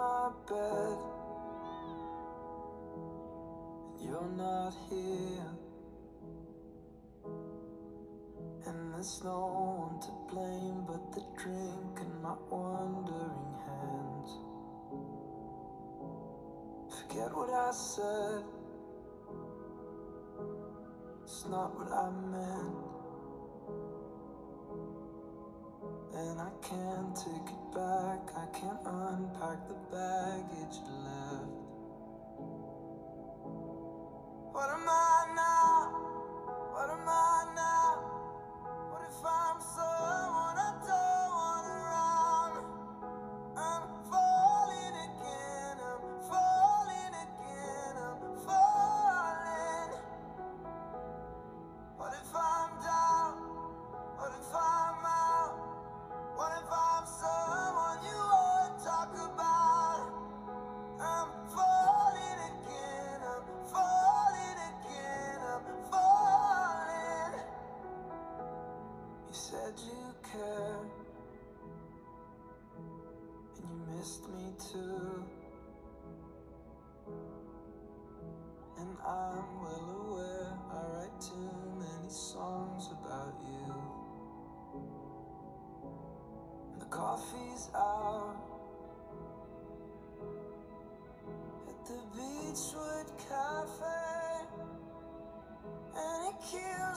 my bed. And you're not here. And there's no one to blame but the drink and my wandering hands. Forget what I said. It's not what I meant. And I can't take it back. I can't unpack the baggage You said you care, and you missed me too. And I'm well aware I write too many songs about you. And The coffee's out at the Beachwood Cafe. And it kills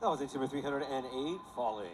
That was Inch number 308, Falling.